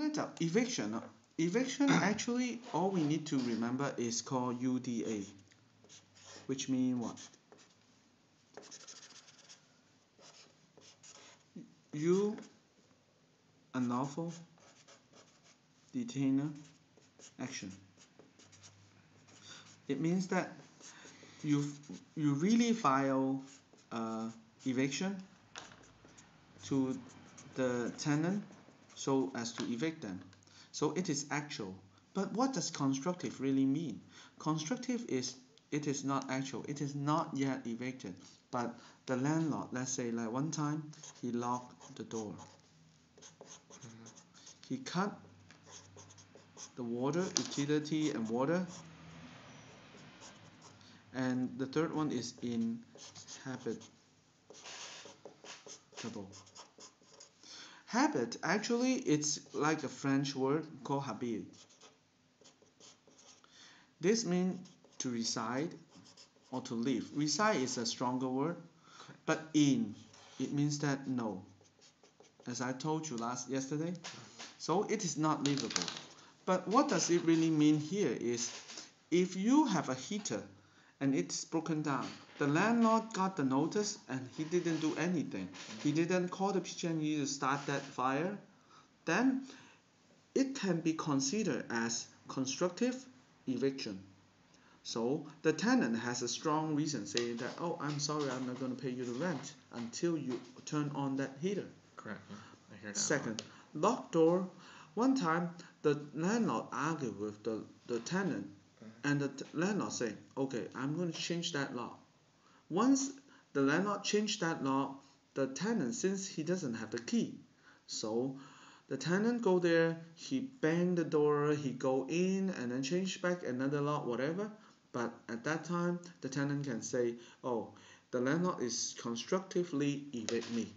Matter eviction. uh, Eviction actually all we need to remember is called UDA, which means what? You unlawful detainer action. It means that you you really file uh, eviction to the tenant so as to evict them. So it is actual. But what does constructive really mean? Constructive is it is not actual. It is not yet evicted. But the landlord, let's say like one time he locked the door. He cut the water, utility and water. And the third one is inhabitable. Habit actually it's like a French word called habit. This means to reside or to live. Reside is a stronger word, but in it means that no. As I told you last yesterday, mm-hmm. so it is not livable. But what does it really mean here is if you have a heater and it's broken down, the landlord got the notice and he didn't do anything. He didn't call the PG&E to start that fire. Then it can be considered as constructive eviction. So the tenant has a strong reason saying that, oh, I'm sorry, I'm not going to pay you the rent until you turn on that heater. Correct. I hear that. Second, locked door. One time, the landlord argued with the, the tenant, and the landlord said, okay, I'm going to change that law. Once the landlord changed that law, the tenant, since he doesn't have the key, so the tenant go there, he bang the door, he go in and then change back another lock, whatever. But at that time, the tenant can say, oh, the landlord is constructively evict me.